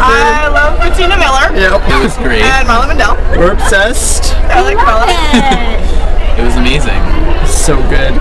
I love Patina Miller Yep. It was great. and Marla Mindelle. We're obsessed. I like Marla. It was amazing. So good.